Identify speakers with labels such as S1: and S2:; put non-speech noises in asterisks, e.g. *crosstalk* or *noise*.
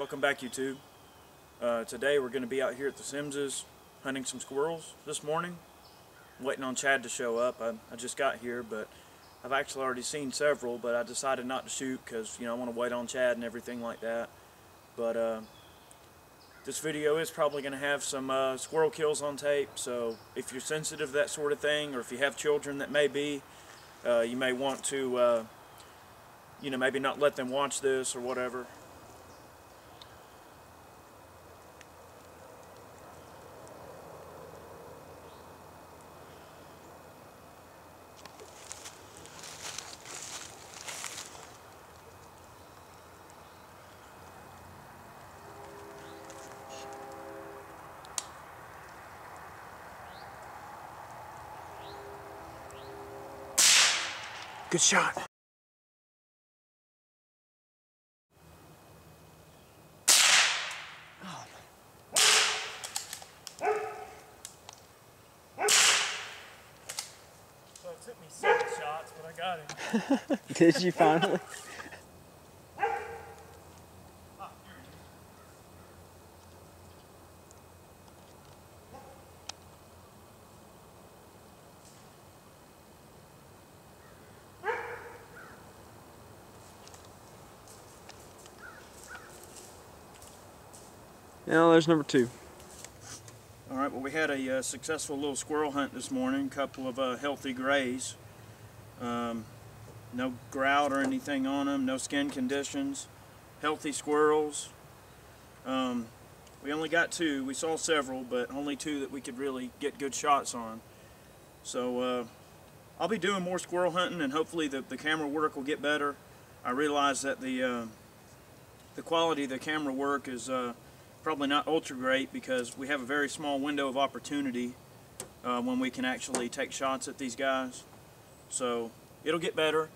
S1: Welcome back YouTube. Uh, today we're going to be out here at the Simses hunting some squirrels this morning. I'm waiting on Chad to show up. I, I just got here but I've actually already seen several but I decided not to shoot because you know I want to wait on Chad and everything like that. But uh, this video is probably going to have some uh, squirrel kills on tape so if you're sensitive to that sort of thing or if you have children that may be uh, you may want to uh, you know maybe not let them watch this or whatever. Good shot. So it took me seven shots, but I got him. *laughs*
S2: Did you finally? *laughs* Now there's number two.
S1: All right, well we had a uh, successful little squirrel hunt this morning, a couple of uh, healthy grays. Um, no grout or anything on them, no skin conditions, healthy squirrels. Um, we only got two, we saw several, but only two that we could really get good shots on. So uh, I'll be doing more squirrel hunting and hopefully the, the camera work will get better. I realize that the, uh, the quality of the camera work is uh, probably not ultra great because we have a very small window of opportunity uh, when we can actually take shots at these guys. So it'll get better.